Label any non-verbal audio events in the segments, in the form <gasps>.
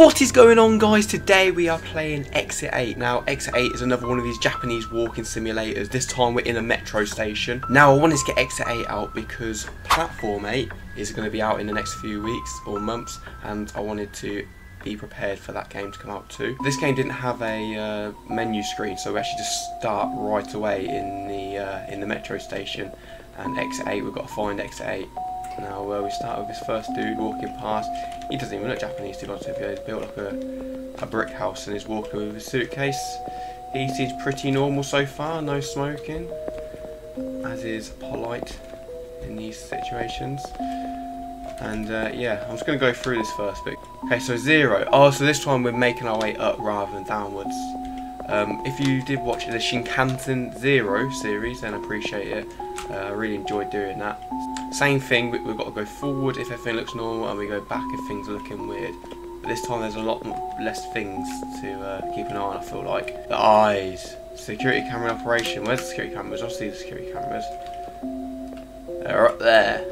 What is going on guys? Today we are playing Exit 8. Now Exit 8 is another one of these Japanese walking simulators. This time we're in a metro station. Now I wanted to get Exit 8 out because Platform 8 is going to be out in the next few weeks or months and I wanted to be prepared for that game to come out too. This game didn't have a uh, menu screen so we actually just start right away in the uh, in the metro station and Exit 8 we've got to find Exit 8 now where we start with this first dude walking past. He doesn't even look Japanese to be honest with you. He's built like a, a brick house and he's walking with a suitcase. He seems pretty normal so far, no smoking. As is polite in these situations. And uh, yeah, I'm just going to go through this first bit. Okay, so zero. Oh, so this time we're making our way up rather than downwards. Um, if you did watch the Shinkansen Zero series, then I appreciate it. Uh, I really enjoyed doing that. Same thing, we've got to go forward if everything looks normal and we go back if things are looking weird. But this time there's a lot less things to uh, keep an eye on, I feel like. The eyes. Security camera operation. Where's the security cameras? I see the security cameras. They're up there.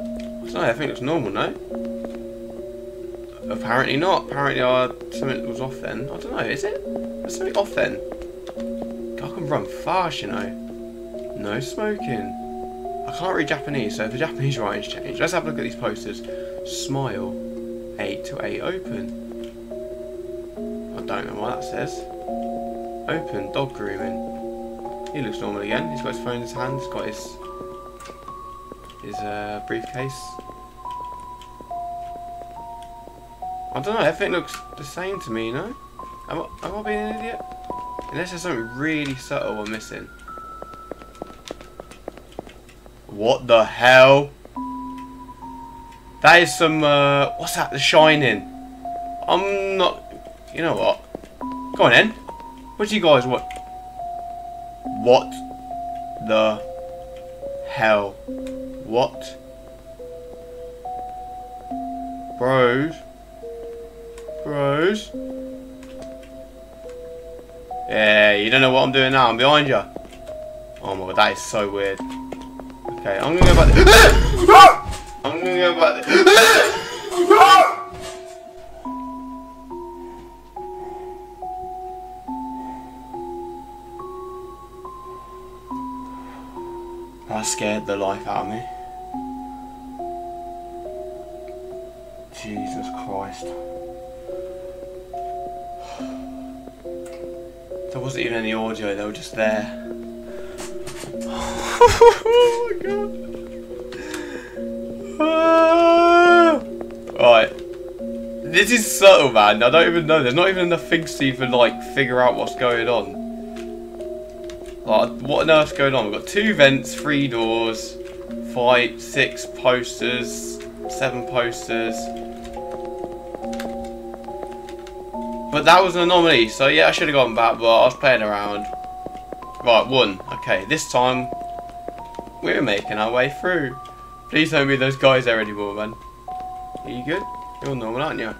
I don't know, everything looks normal, no? Apparently not. Apparently uh, something was off then. I don't know, is it? Is something off then? I can run fast, you know. No smoking. I can't read Japanese, so the Japanese writing's changed, let's have a look at these posters. Smile, 8 to 8 open. I don't know what that says. Open, dog grooming. He looks normal again. He's got his phone in his hand. He's got his his uh, briefcase. I don't know. Everything looks the same to me, you know? Am I, am I being an idiot? Unless there's something really subtle I'm missing. What the hell? That is some, uh, what's that? The Shining. I'm not, you know what? Go on then. What do you guys want? What the hell? What? Bros? Bros? Yeah, you don't know what I'm doing now. I'm behind you. Oh my god, that is so weird. Okay, I'm gonna go back there. <laughs> I'm gonna go back there. That scared the life out of me. Jesus Christ. There wasn't even any audio, they were just there <laughs> god. <laughs> Right. This is subtle, man. I don't even know. There's not even enough things to even, like, figure out what's going on. Like, what on earth's going on? We've got two vents, three doors, five, six posters, seven posters. But that was an anomaly, so yeah, I should have gone back, but I was playing around. Right, one. Okay, this time we're making our way through. Please don't be those guys there anymore, man. Are you good? You're normal, aren't you?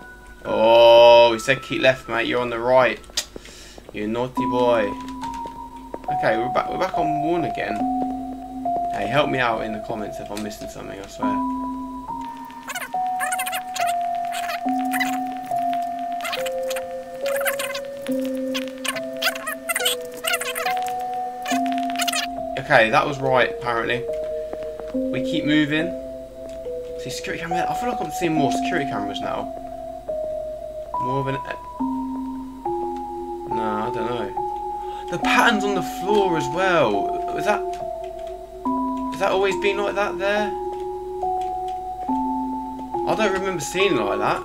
Oh, we said keep left, mate. You're on the right. You naughty boy. Okay, we're back. We're back on one again. Hey, help me out in the comments if I'm missing something. I swear. Okay, that was right, apparently. We keep moving. See, security camera. I feel like I'm seeing more security cameras now. More of an... Nah, I don't know. The patterns on the floor as well. Is that... Has that always been like that there? I don't remember seeing like that.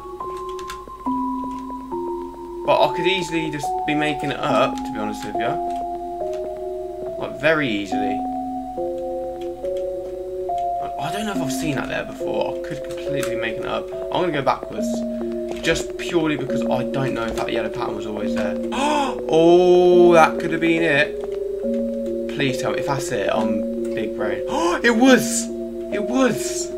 But I could easily just be making it up, to be honest with you. Very easily. I don't know if I've seen that there before. I could completely be making it up. I'm going to go backwards. Just purely because I don't know if that yellow pattern was always there. <gasps> oh, that could have been it. Please tell me. If that's it, I'm big brain. Oh, <gasps> it was! It was!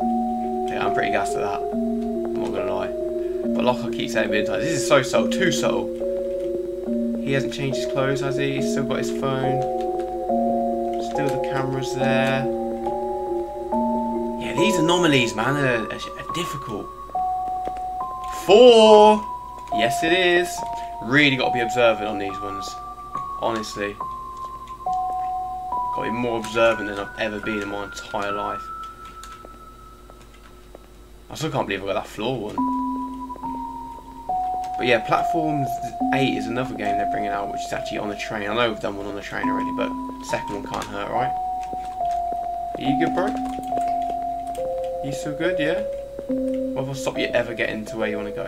Yeah, I'm pretty gassed at that. I'm not going to lie. But like I keep saying many times, this is so subtle. Too subtle. He hasn't changed his clothes, has he? He's still got his phone. Cameras there. Yeah, these anomalies, man, are, are, are difficult. Four! Yes, it is. Really got to be observant on these ones. Honestly. Got to be more observant than I've ever been in my entire life. I still can't believe I got that floor one. But yeah, Platforms 8 is another game they're bringing out, which is actually on the train. I know we've done one on the train already, but second one can't hurt, right? Are you good, bro? You still good, yeah? What will stop you ever getting to where you want to go?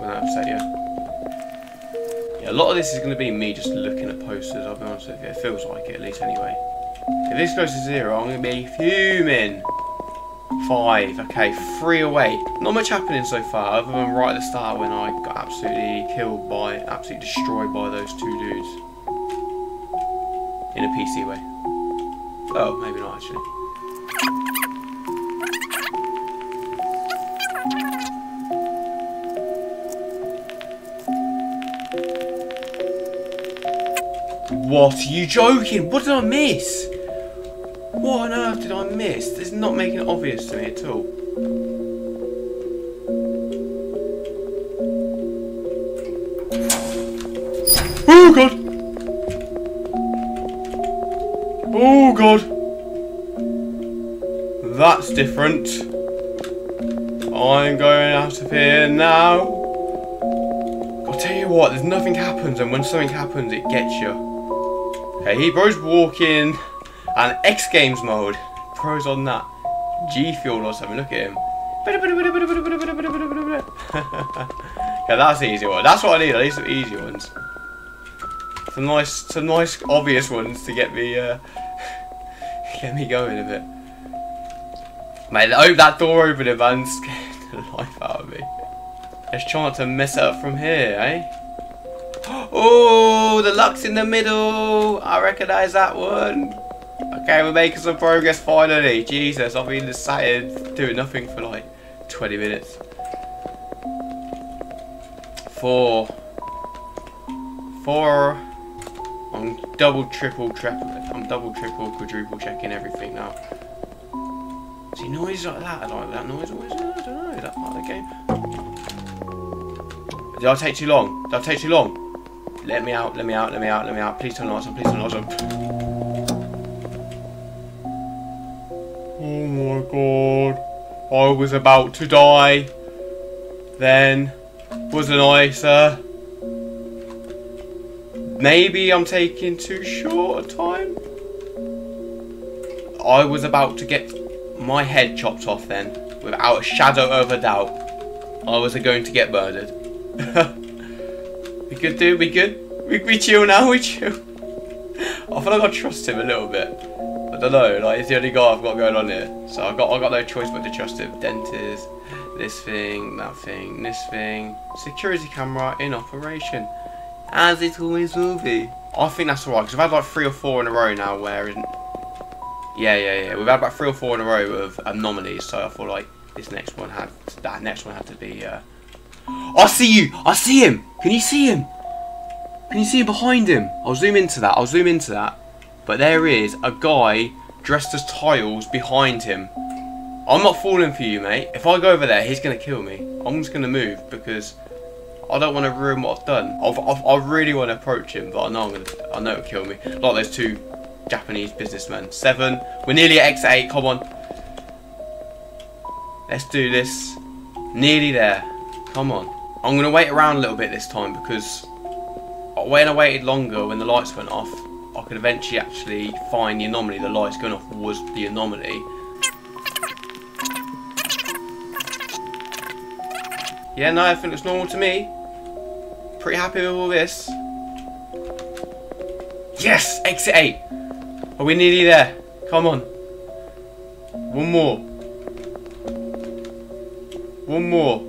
When I upset you? Yeah, a lot of this is going to be me just looking at posters, I'll be honest with you. It feels like it, at least anyway. If this goes to zero, I'm going to be fuming. Five. Okay, three away. Not much happening so far, other than right at the start when I absolutely killed by, absolutely destroyed by those two dudes. In a PC way. Oh, maybe not actually. What? Are you joking? What did I miss? What on earth did I miss? This is not making it obvious to me at all. Oh god! That's different. I'm going out of here now. I'll tell you what, there's nothing happens and when something happens it gets you. Okay, he bro's walking and X Games mode. Pros on that. G Fuel or something, look at him. <laughs> yeah, that's the easy one. That's what I need, I need some easy ones. Some nice, some nice obvious ones to get me, uh, <laughs> get me going a bit. Mate, hope that door opened man. Scared <laughs> the life out of me. Let's try not to mess up from here, eh? <gasps> Oh, the luck's in the middle. I recognise that one. Okay, we're making some progress finally. Jesus, I've been sat doing nothing for like 20 minutes. Four. Four. I'm double, triple, triple. I'm double, triple, quadruple checking everything now. See noise like that? I like that noise always. I don't know. That part of the game? Did I take too long? Did I take too long? Let me out, let me out, let me out, let me out. Please turn lights on, please turn lights on. Oh my god. I was about to die. Then, wasn't I, sir? Maybe I'm taking too short a time? I was about to get my head chopped off then, without a shadow of a doubt. I was going to get murdered. <laughs> we good, dude? We good? We, we chill now? <laughs> We chill? I feel like I trust him a little bit. I don't know, like he's the only guy I've got going on here. So I got I got no choice but to trust him. Dentist, this thing, that thing, this thing. Security camera in operation. As it always will be. I think that's alright, because we've had like three or four in a row now where... In... Yeah, yeah, yeah. We've had about three or four in a row of anomalies, so I feel like this next one had... That next one had to be... Uh... I see you! I see him! Can you see him? Can you see him behind him? I'll zoom into that. I'll zoom into that. But there is a guy dressed as tiles behind him. I'm not falling for you, mate. If I go over there, he's going to kill me. I'm just going to move because I don't want to ruin what I've done. I've, I've, i really want to approach him, but I know I'm gonna, I know it'll kill me. Like those two Japanese businessmen. Seven. We're nearly at Exit 8. Come on. Let's do this. Nearly there. Come on. I'm going to wait around a little bit this time because when I waited longer when the lights went off, I could eventually actually find the anomaly. The lights going off was the anomaly. Yeah, no, I think it's normal to me. Pretty happy with all this. Yes! Exit 8! Are we nearly there? Come on. One more. One more.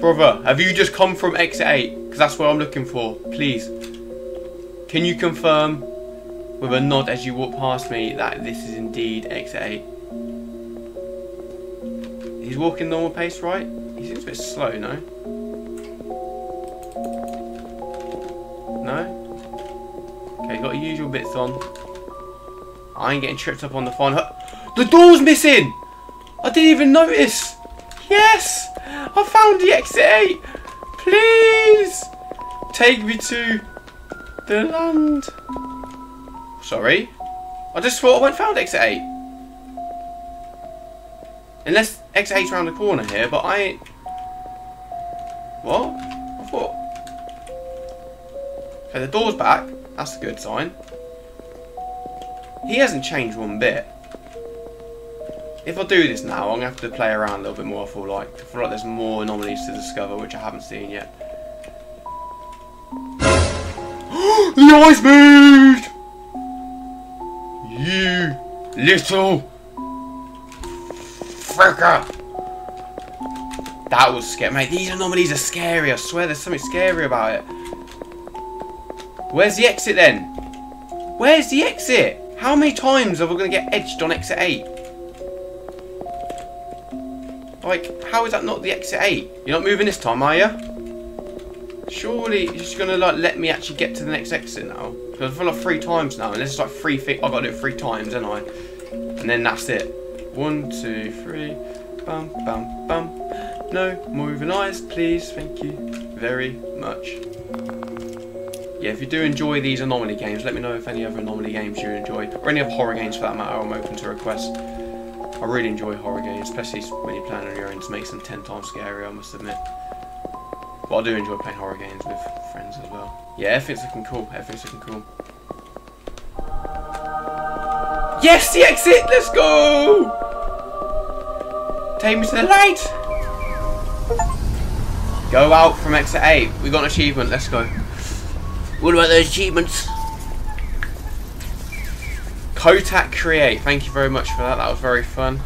Brother, have you just come from exit 8? Because that's what I'm looking for. Please. Can you confirm with a nod as you walk past me that this is indeed exit 8? He's walking normal pace, right? He seems a bit slow, no? No? Bits on. I ain't getting tripped up on the phone. The door's missing! I didn't even notice! Yes! I found the exit 8! Please! Take me to the land. Sorry? I just thought I went found exit 8. Unless exit 8's around the corner here, but I ain't... What? I thought... Okay, the door's back. That's a good sign. He hasn't changed one bit. If I do this now, I'm going to have to play around a little bit more, I feel like. I feel like there's more anomalies to discover, which I haven't seen yet. <gasps> the eyes moved! You little fricker! That was scary. Mate, these anomalies are scary. I swear there's something scary about it. Where's the exit then? Where's the exit? How many times are we going to get edged on exit 8? Like, how is that not the exit 8? You're not moving this time, are you? Surely you're just going to like let me actually get to the next exit now. Because I feel like three times now, and this is like three feet. I've got to do it three times, haven't I? And then that's it. One, two, three. Bum, bum, bum. No, moving eyes, please. Thank you very much. Yeah, if you do enjoy these anomaly games, let me know if any other anomaly games you enjoy. Or any other horror games for that matter, I'm open to requests. I really enjoy horror games, especially when you're playing on your own. It makes them ten times scarier, I must admit. But I do enjoy playing horror games with friends as well. Yeah, everything's looking cool. Everything's looking cool. Yes, the exit! Let's go! Take me to the light! Go out from exit 8. We got an achievement. Let's go. What about those achievements? Kotak Create, thank you very much for that. That was very fun.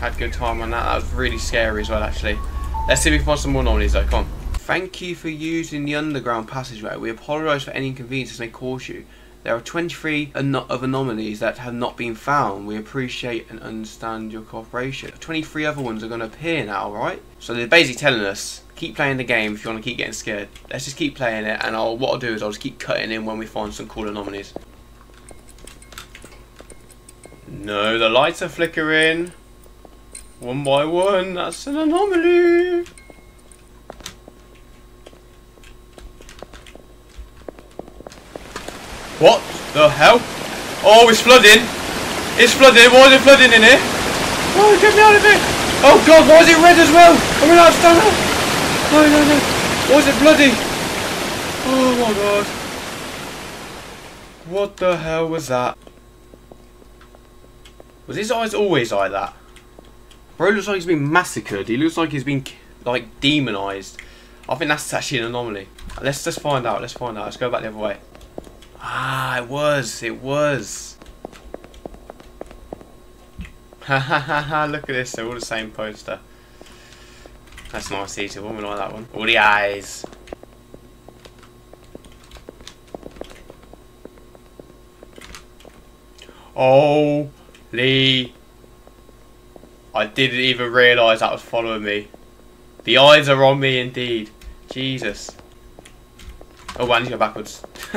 Had a good time on that. That was really scary as well, actually. Let's see if we can find some more anomalies though. Come on. Thank you for using the underground passageway. We apologise for any inconveniences may cause you. There are 23 of anomalies that have not been found. We appreciate and understand your cooperation. 23 other ones are going to appear now, right? So they're basically telling us, keep playing the game if you want to keep getting scared. Let's just keep playing it, and I'll, what I'll do is I'll just keep cutting in when we find some cool anomalies. No, the lights are flickering. One by one, that's an anomaly. What the hell? Oh, it's flooding. It's flooding. Why is it flooding in here? Oh, get me out of here. Oh, God, why is it red as well? I'm of stamina. No, no, no. Is it bloody? Oh, my God. What the hell was that? Was his eyes always like that? Bro looks like he's been massacred. He looks like he's been, like, demonized. I think that's actually an anomaly. Let's just find out. Let's find out. Let's go back the other way. Ah, it was. It was. Ha ha ha ha. Look at this. They're all the same poster. That's nice, easy. Woman like that one. All the eyes. Oh. Lee. I didn't even realise that was following me. The eyes are on me indeed. Jesus. Oh, why did you go backwards? <laughs>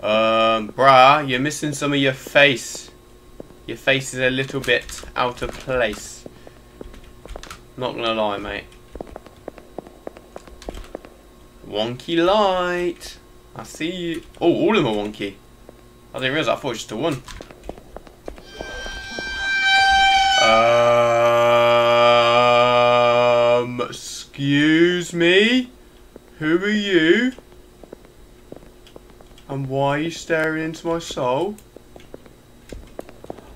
um, bruh, you're missing some of your face. Your face is a little bit out of place. Not gonna lie, mate. Wonky light. I see you. Oh, all of them are wonky. I didn't realise. I thought it was just a one. Um, excuse me? Who are you? And why are you staring into my soul?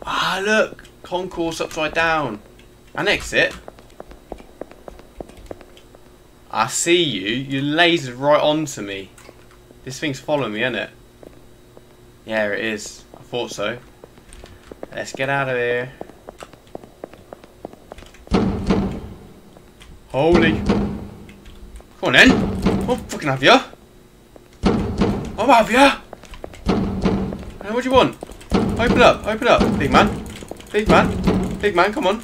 Ah, look! Concourse upside down. An exit. I see you. You lasered right onto me. This thing's following me, isn't it? Yeah, it is. I thought so. Let's get out of here. Holy. Come on then. I'll fucking have you. Oh, I'll have you. What do you want? Open up, open up. Big man. Big man. Big man, come on.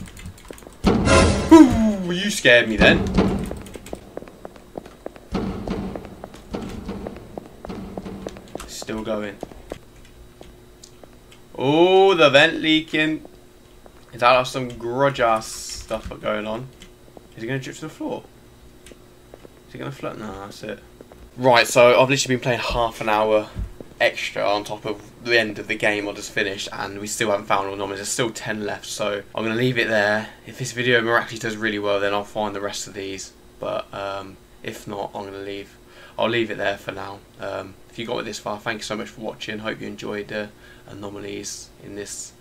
Ooh, you scared me then. Still going. Oh, the vent leaking. Is that some grudge ass stuff going on? Is it going to drip to the floor? Is it going to float? No, that's it. Right, so I've literally been playing half an hour extra on top of the end of the game I just finished and we still haven't found all the anomalies. There's still 10 left, so I'm going to leave it there. If this video miraculously does really well, then I'll find the rest of these. But um, if not, I'm going to leave. I'll leave it there for now. Um, you got it this far, thank you so much for watching. Hope you enjoyed the uh, anomalies in this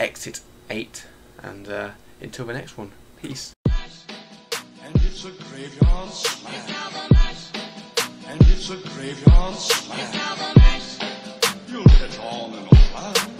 Exit 8. And uh, until the next one, peace. And it's a graveyard smash. And it's a graveyard smash. You'll catch on in a flash.